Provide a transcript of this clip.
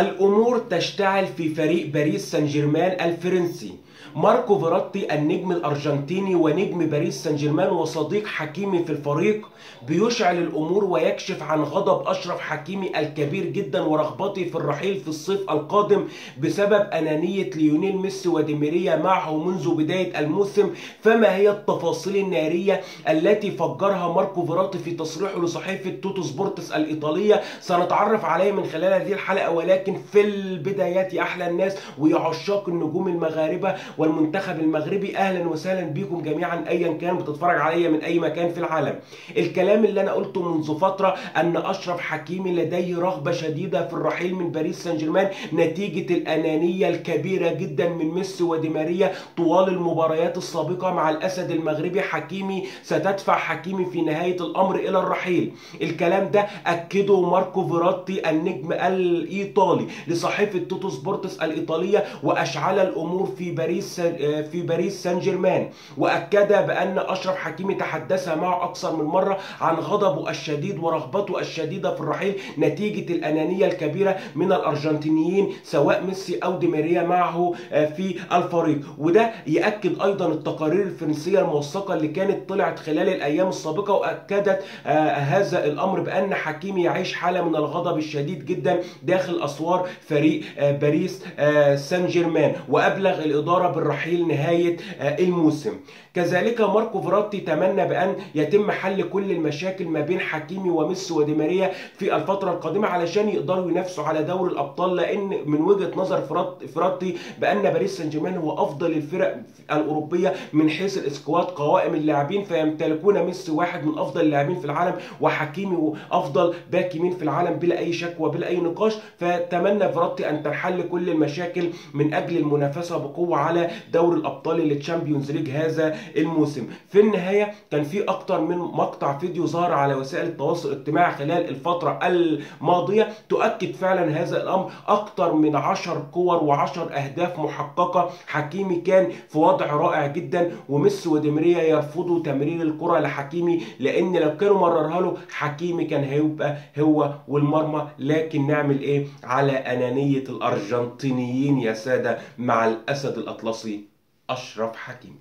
الأمور تشتعل في فريق باريس سان جيرمان الفرنسي. ماركو فيراتي النجم الأرجنتيني ونجم باريس سان جيرمان وصديق حكيمي في الفريق بيشعل الأمور ويكشف عن غضب أشرف حكيمي الكبير جدا ورغبته في الرحيل في الصيف القادم بسبب أنانية ليونيل ميسي وديميريا معه منذ بداية الموسم. فما هي التفاصيل النارية التي فجرها ماركو فيراتي في تصريحه لصحيفة توتو سبورتس الإيطالية؟ سنتعرف عليه من خلال هذه الحلقة ولكن في البدايات يا أحلى الناس ويا عشاق النجوم المغاربة والمنتخب المغربي. أهلا وسهلا بكم جميعا ايا كان بتتفرج عليا من أي مكان في العالم. الكلام اللي أنا قلته منذ فتره أن أشرف حكيمي لديه رغبة شديدة في الرحيل من باريس سان جيرمان نتيجة الأنانية الكبيرة جدا من ميسي ودي ماريا. طوال المباريات السابقة مع الأسد المغربي حكيمي ستدفع حكيمي في نهاية الأمر إلى الرحيل. الكلام ده أكده ماركو فيراتي النجم الإيطالي لصحيفة توتو سبورتس الإيطالية وأشعل الأمور في باريس في باريس سان جيرمان وأكد بأن أشرف حكيمي تحدث معه أكثر من مرة عن غضبه الشديد ورغبته الشديدة في الرحيل نتيجة الأنانية الكبيرة من الأرجنتينيين سواء ميسي أو دي ماريا معه في الفريق. وده يأكد أيضا التقارير الفرنسية الموثقة اللي كانت طلعت خلال الأيام السابقة وأكدت هذا الأمر بأن حكيمي يعيش حالة من الغضب الشديد جدا داخل اسوار فريق باريس سان جيرمان وأبلغ الإدارة بالرحيل نهاية الموسم. كذلك ماركو فيراتي تمنى بأن يتم حل كل المشاكل ما بين حكيمي وميسي ودي ماريا في الفترة القادمة علشان يقدروا ينافسوا على دوري الأبطال. لأن من وجهة نظر فيراتي بأن باريس سان جيرمان هو أفضل الفرق الأوروبية من حيث ال squad قوائم اللاعبين. فيمتلكون ميسي واحد من أفضل اللاعبين في العالم وحكيمي أفضل back يمين في العالم بلا أي شك وبلا أي نقاش. فتمنى فيراتي أن تنحل كل المشاكل من أجل المنافسة بقوة على دوري الأبطال ال Champions League هذا الموسم. في النهاية كان في أكتر من مقطع فيديو ظهر على وسائل التواصل الاجتماعي خلال الفترة الماضية. تؤكد فعلا هذا الأمر أكتر من 10 كور و10 أهداف محققة. حكيمي كان في وضع رائع جدا وميسي ودي ماريا يرفضوا تمرير الكرة لحكيمي لأن لو كانوا مررها له حكيمي كان هيبقى هو والمرمى. لكن نعمل إيه؟ على أنانية الأرجنتينيين يا سادة مع الأسد الأطلسي أشرف حكيمي